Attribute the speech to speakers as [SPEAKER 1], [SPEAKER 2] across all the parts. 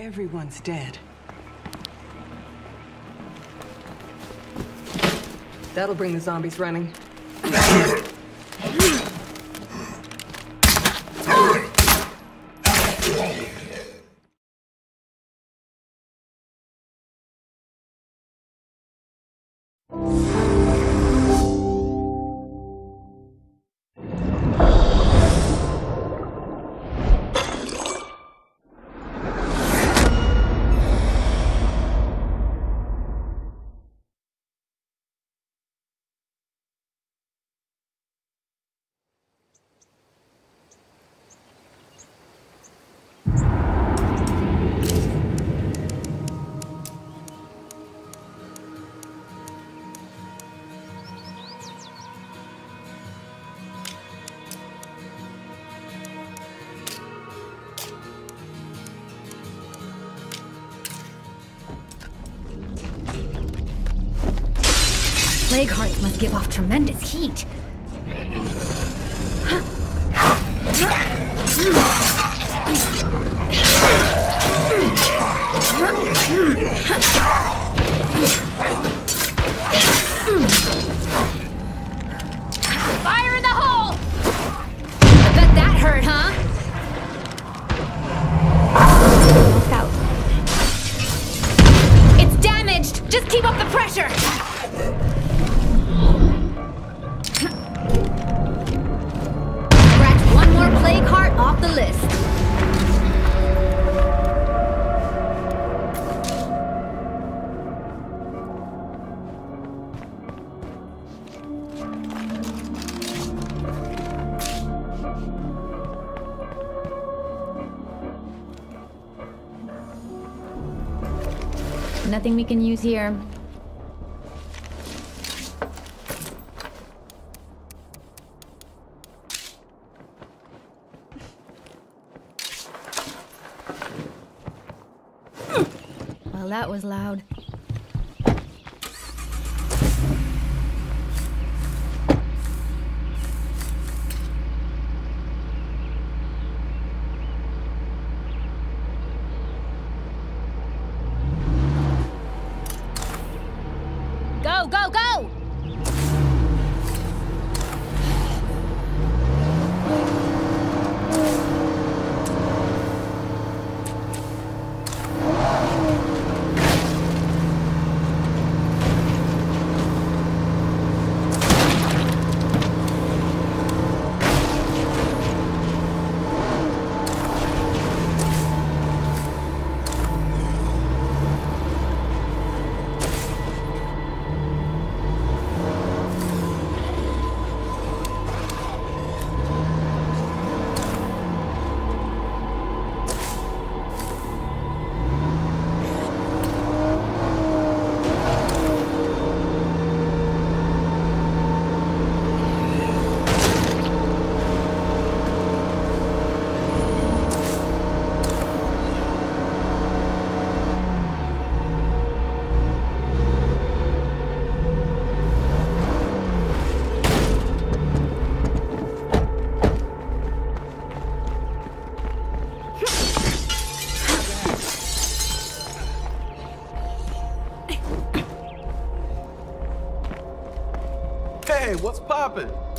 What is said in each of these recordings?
[SPEAKER 1] Everyone's dead. That'll bring the zombies running.
[SPEAKER 2] Plague hearts must give off tremendous heat. We can use here. Well, that was loud.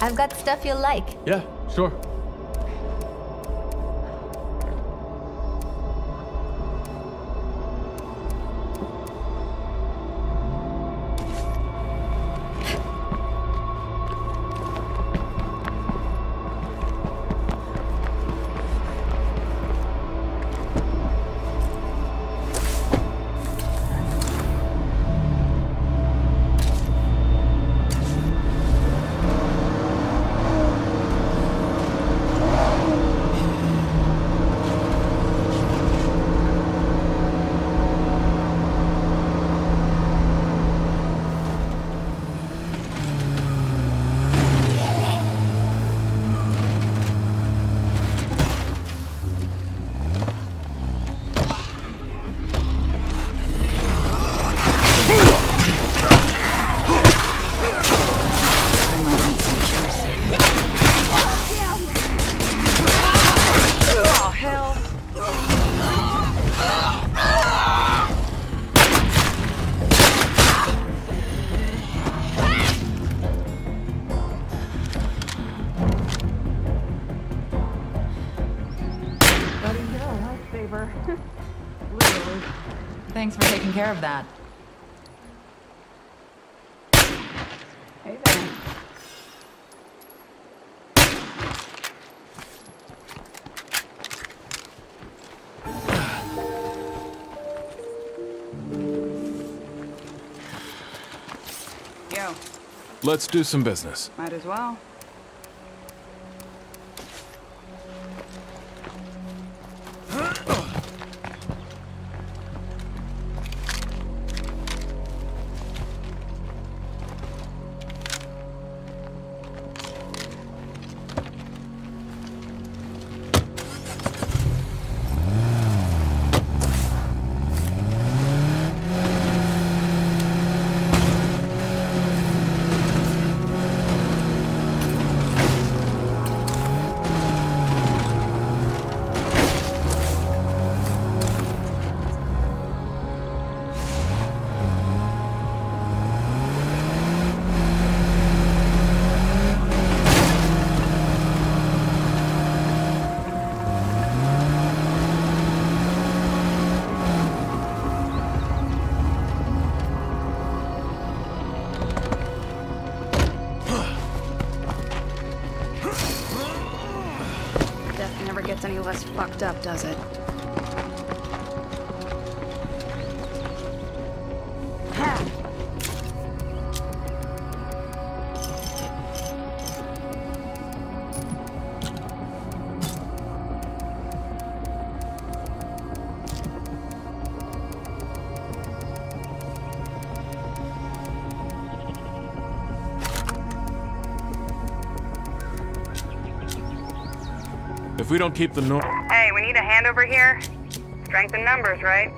[SPEAKER 2] I've got stuff you'll like.
[SPEAKER 3] Yeah, sure.
[SPEAKER 4] care of that.
[SPEAKER 5] Hey there.
[SPEAKER 6] Yo.
[SPEAKER 3] Let's do some business.
[SPEAKER 6] Might as well.
[SPEAKER 2] up, does it?
[SPEAKER 3] If we don't keep the norm...
[SPEAKER 6] Hey, we need a hand over here. Strength in numbers, right?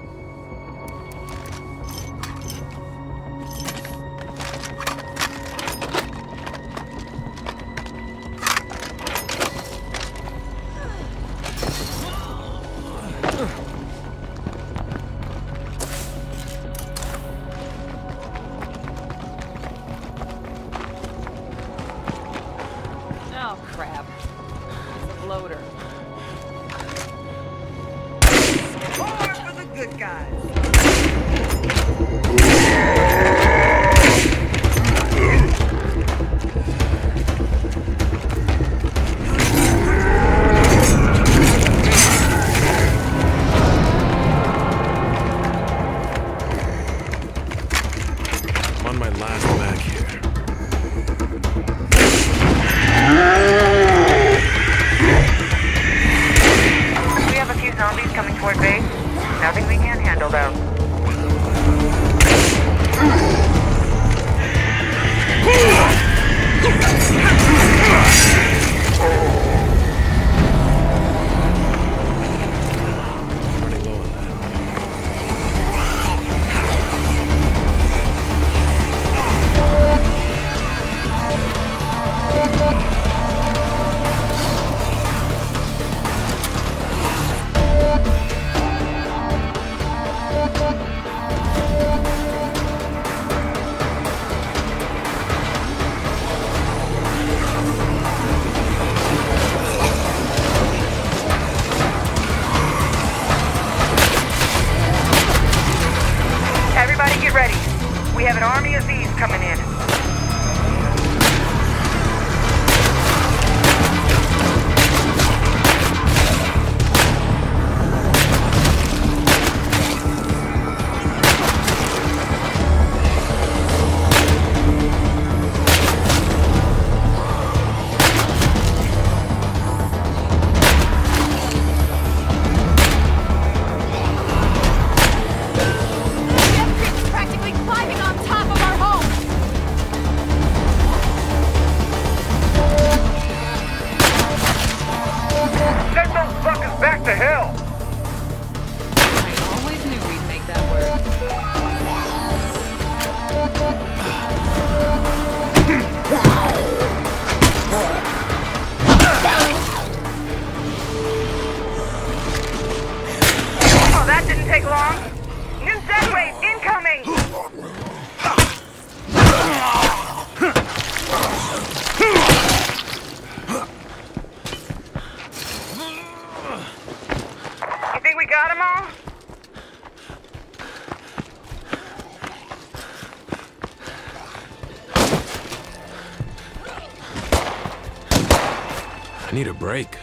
[SPEAKER 3] Break.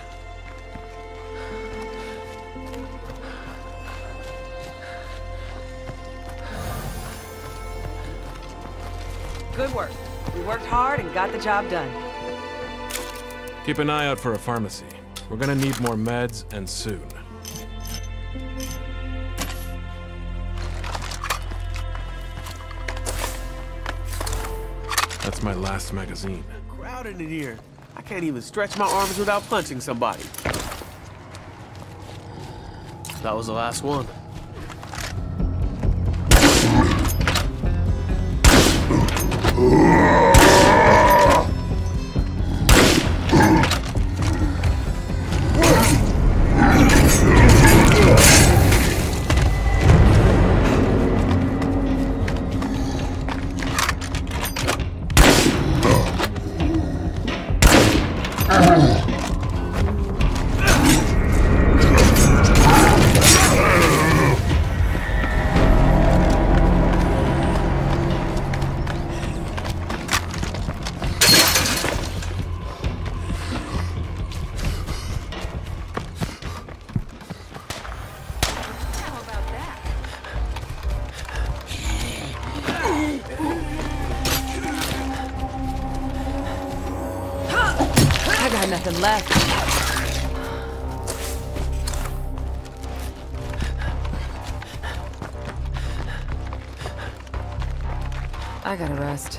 [SPEAKER 7] Good work. We worked hard and got the job done.
[SPEAKER 3] Keep an eye out for a pharmacy. We're gonna need more meds, and soon. That's my last magazine.
[SPEAKER 8] Crowded in here. I can't even stretch my arms without punching somebody. That was the last one.
[SPEAKER 7] Left. I gotta rest.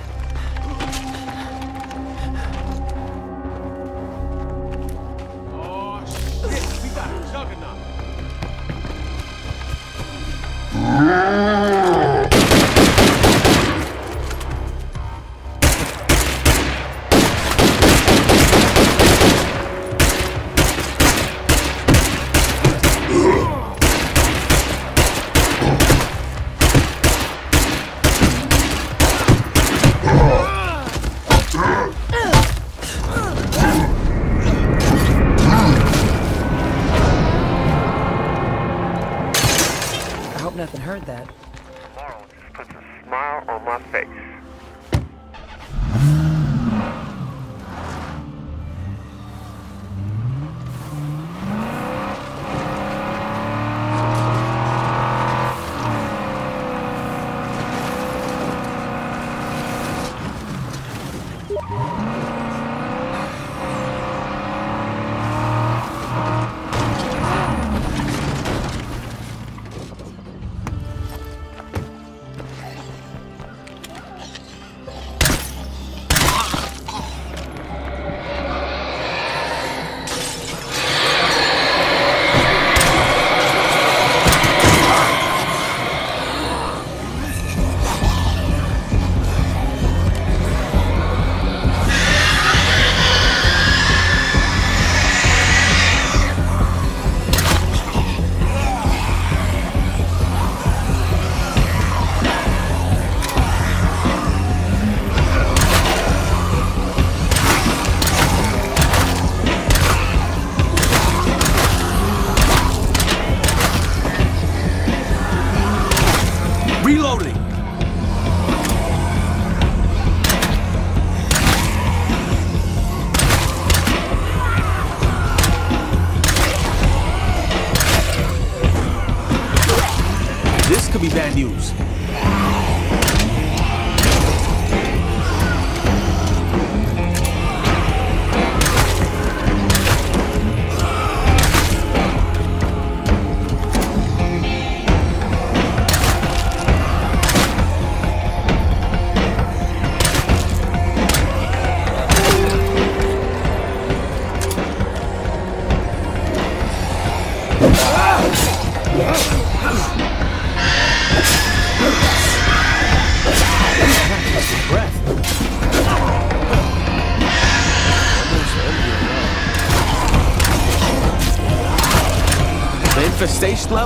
[SPEAKER 6] Reloading.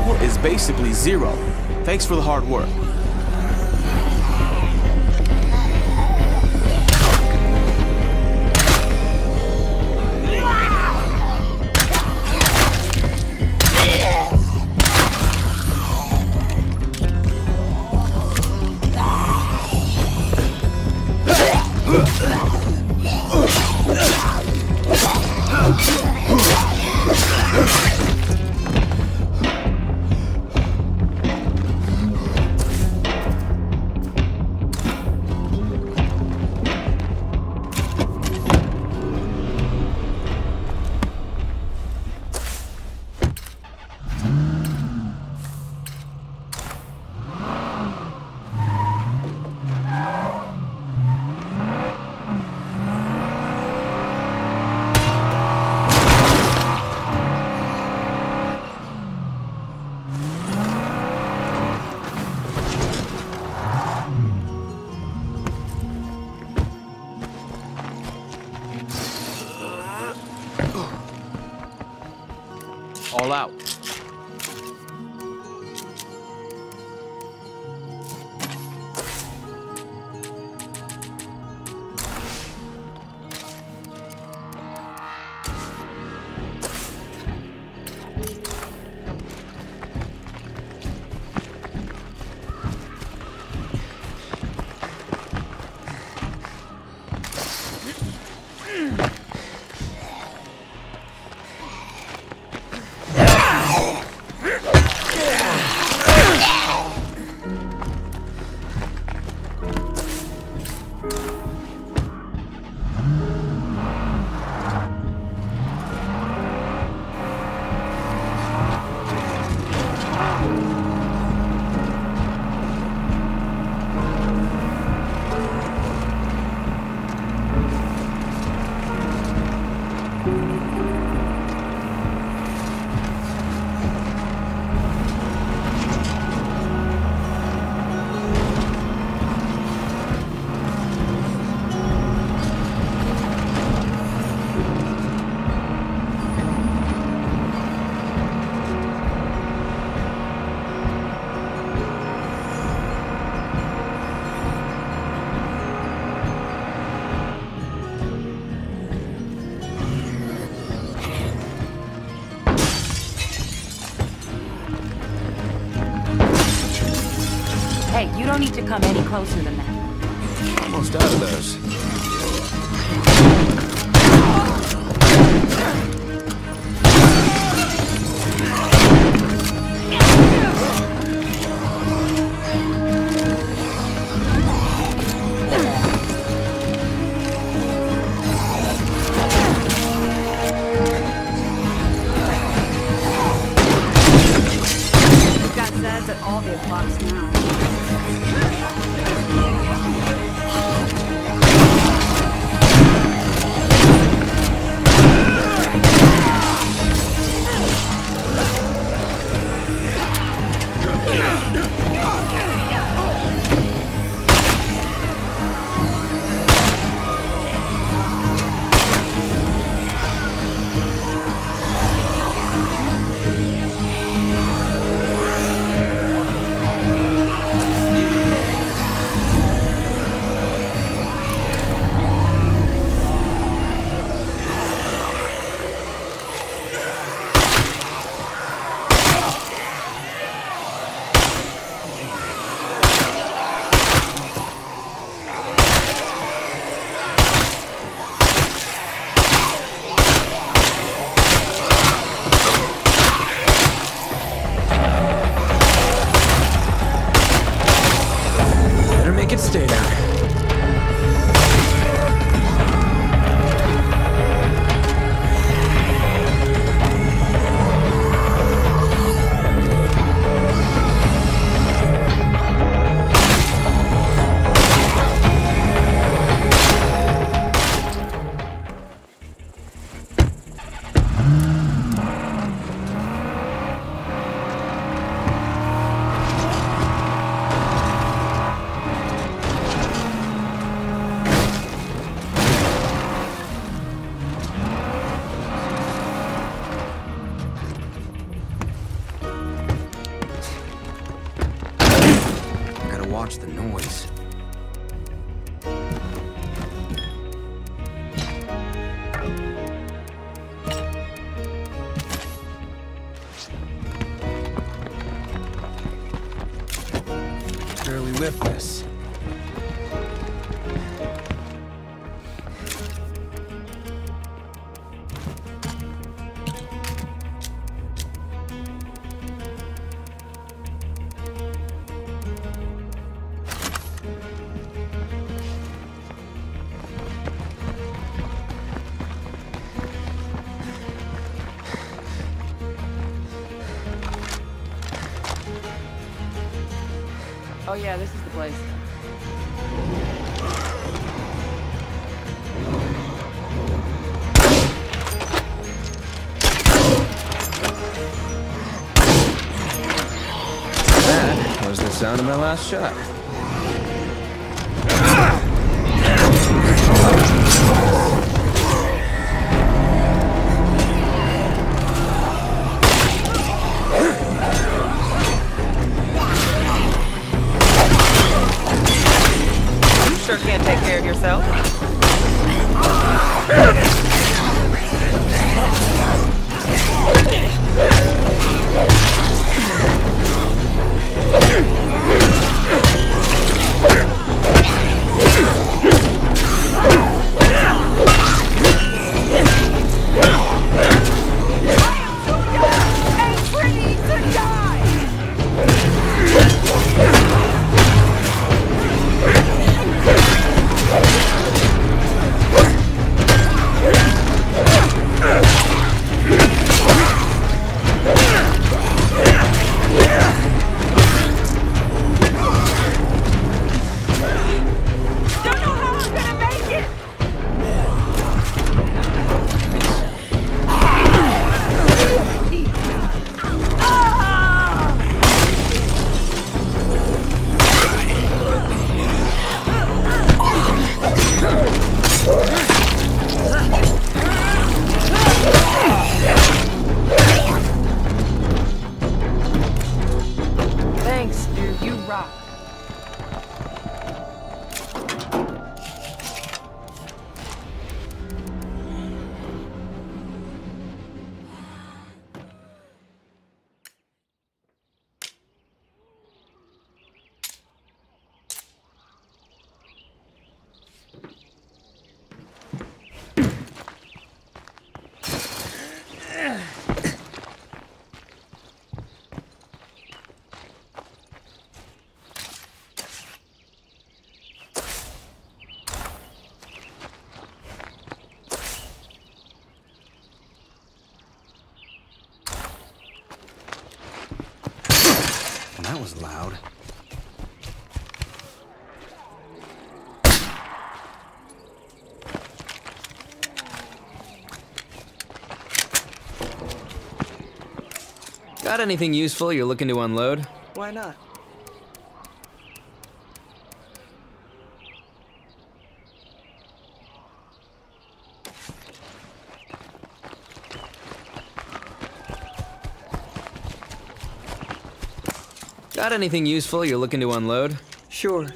[SPEAKER 6] Level is basically zero. Thanks for the hard work.
[SPEAKER 7] Need to come any closer than that.
[SPEAKER 9] Almost out of those.
[SPEAKER 7] Oh yeah, this is the place.
[SPEAKER 9] That was the sound of my last shot.
[SPEAKER 7] Take care of yourself.
[SPEAKER 9] Got anything useful you're looking to unload?
[SPEAKER 7] Why not?
[SPEAKER 9] Got anything useful you're looking to unload?
[SPEAKER 7] Sure.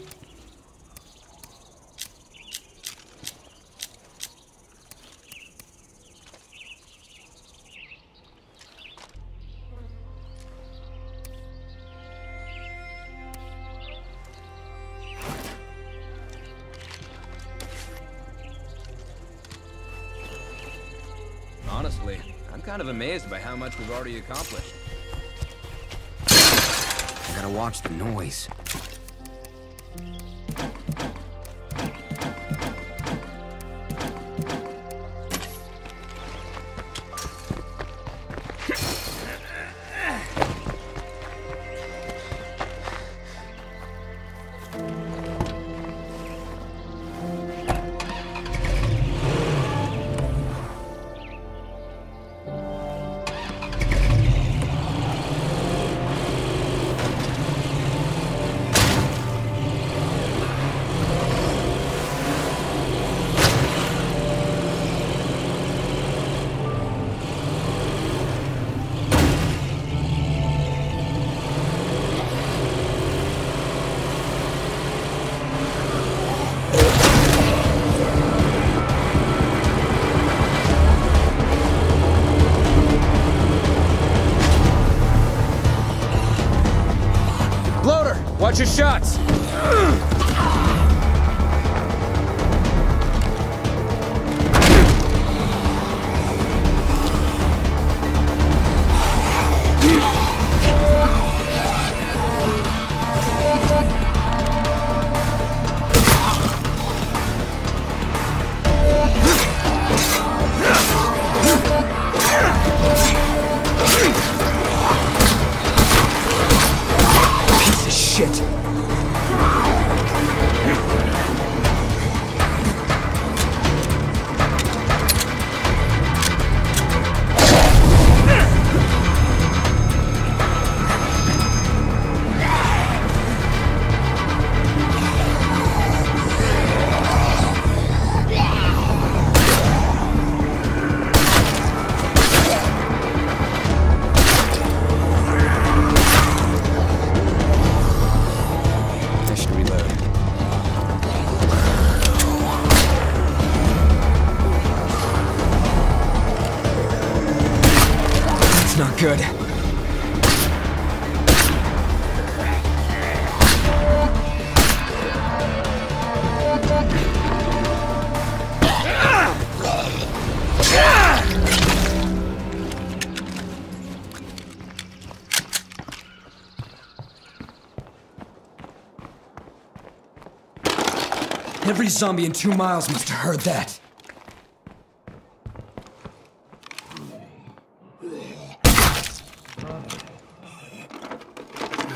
[SPEAKER 9] We've already accomplished. I gotta watch the noise. Watch your shots! Zombie in two miles must have heard that.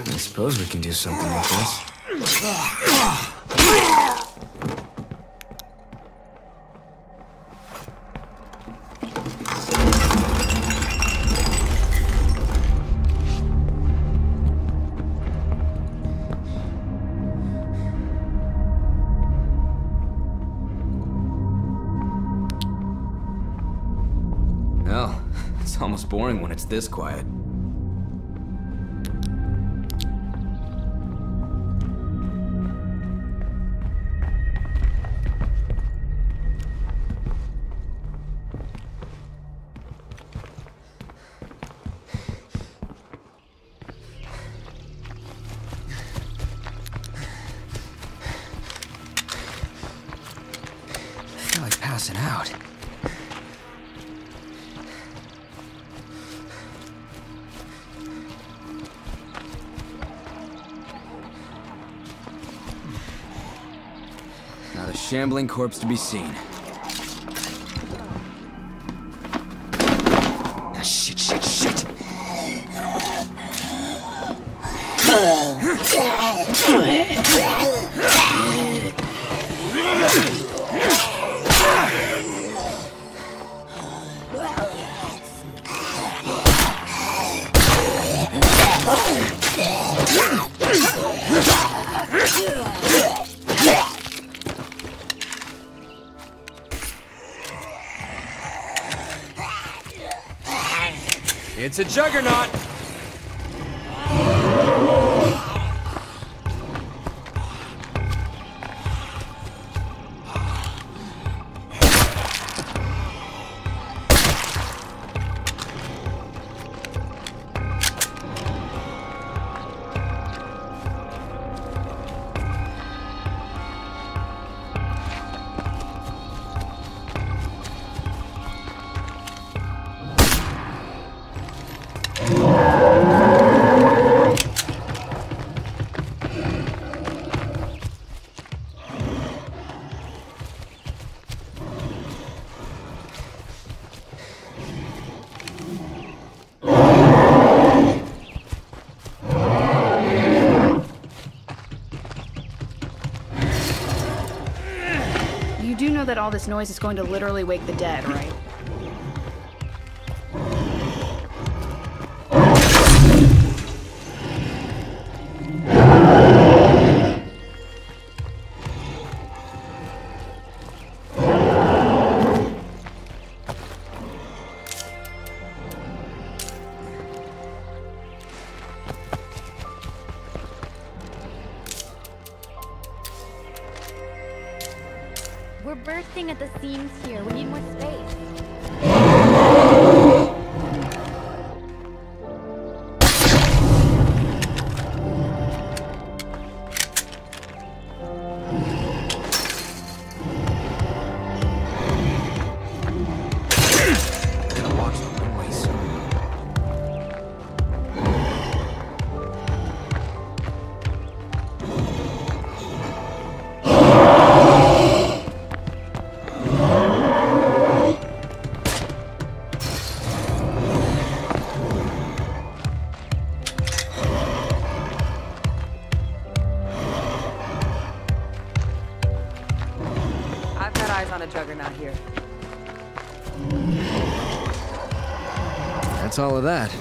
[SPEAKER 9] I suppose we can do something with this. Boring when it's this quiet. A shambling corpse to be seen. Ah, shit, shit, shit. juggernaut!
[SPEAKER 2] All this noise is going to literally wake the dead, right?
[SPEAKER 9] All of that.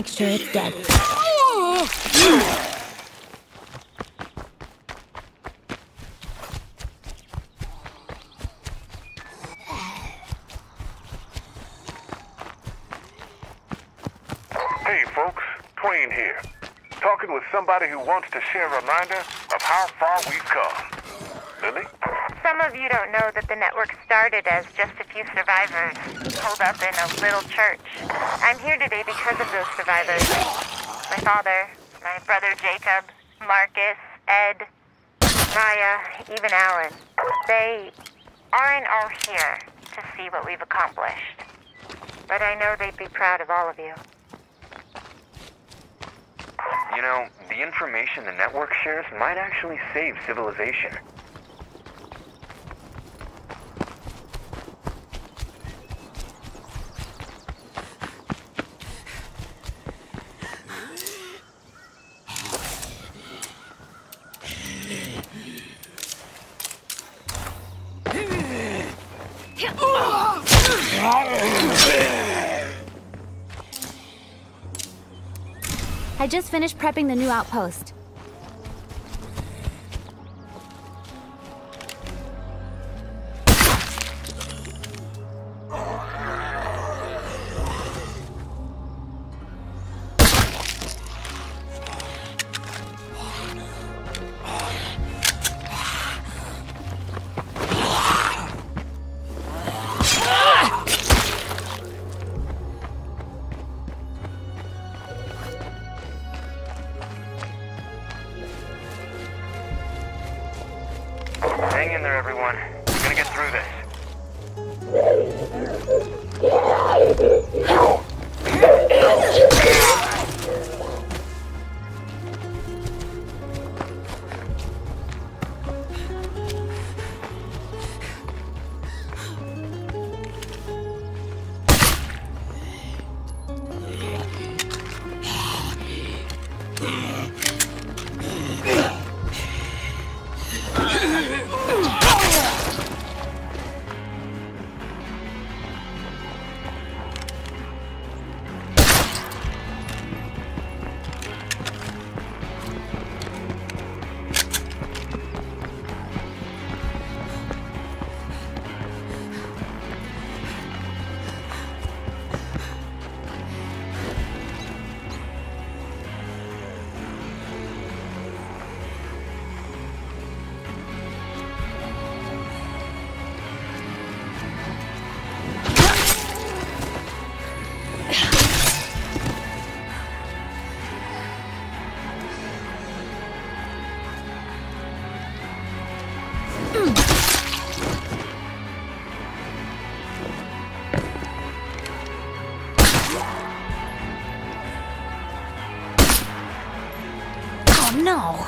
[SPEAKER 10] Make sure it's dead.
[SPEAKER 11] Hey, folks. Twain here. Talking with somebody who wants to share a reminder of how far we've come. Lily?
[SPEAKER 12] Some of you don't know that the network started as just a few survivors holed up in a little church. I'm here today because of those survivors. My father, my brother Jacob, Marcus, Ed, Maya, even Alan. They aren't all here to see what we've accomplished. But I know they'd be proud of all of you.
[SPEAKER 13] You know, the information the network shares might actually save civilization.
[SPEAKER 10] Just finished prepping the new outpost.
[SPEAKER 13] 그.